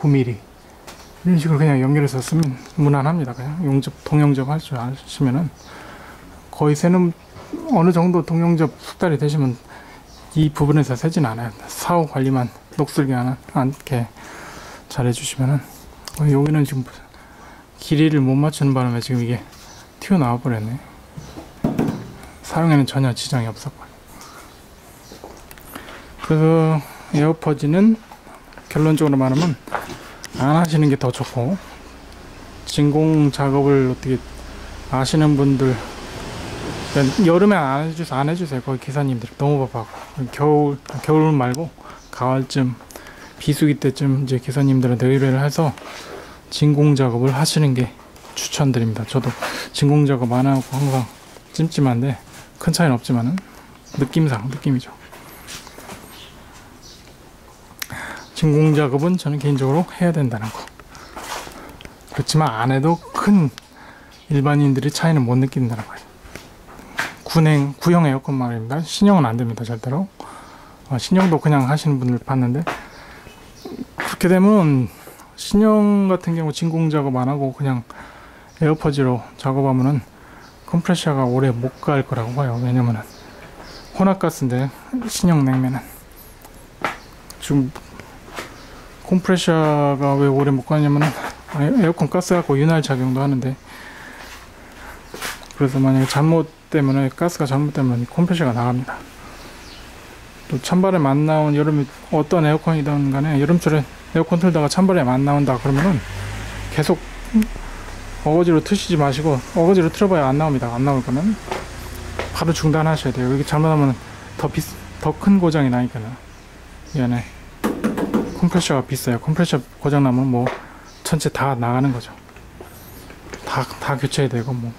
9mm 이런 식으로 그냥 연결해서 쓰면 무난합니다. 그냥 용접, 동용접 할 줄 아시면은 거의 새는 어느 정도 동용접 숙달이 되시면 이 부분에서 새진 않아요. 사후 관리만 녹슬게 않게 잘 해주시면은 어, 여기는 지금 길이를 못 맞추는 바람에 지금 이게 튀어나와 버렸네. 사용에는 전혀 지장이 없었고. 그래서 에어퍼지는 결론적으로 말하면 안 하시는 게 더 좋고 진공 작업을 어떻게 아시는 분들 여름에 안 해주세요 안 해주세요 거기 기사님들이 너무 바빠고. 겨울 겨울 말고 가을쯤 비수기 때쯤 이제 기사님들한테 의뢰를 해서 진공 작업을 하시는 게 추천드립니다. 저도 진공 작업 안 하고 항상 찜찜한데 큰 차이는 없지만은 느낌상 느낌이죠 진공 작업은 저는 개인적으로 해야 된다는 거. 그렇지만 안 해도 큰 일반인들이 차이는 못 느낀다는 거예요. 군행, 구형 에어컨 말입니다. 신형은 안 됩니다, 절대로. 어, 신형도 그냥 하시는 분들 봤는데, 그렇게 되면 신형 같은 경우 진공 작업 안 하고 그냥 에어퍼지로 작업하면은 컴프레셔가 오래 못 갈 거라고 봐요. 왜냐면은 혼합가스인데 신형 냉매는 지금 컴프레셔가 왜 오래 못 가냐면 에어컨 가스 갖고 윤활 작용도 하는데 그래서 만약에 잘못 때문에 가스가 잘못되면 컴프레셔가 나갑니다. 또 찬바람 안 나온 여름에 어떤 에어컨이든 간에 여름철에 에어컨 틀다가 찬바람이 안 나온다 그러면은 계속 어거지로 트시지 마시고 어거지로 틀어봐야 안 나옵니다. 안 나올 거면 바로 중단하셔야 돼요. 이게 잘못하면 더 비, 더큰 고장이 나니까요. 미안해. 컴프레셔가 비싸요. 컴프레셔 고장 나면 뭐 전체 다 나가는 거죠. 다 다 교체해야 되고 뭐.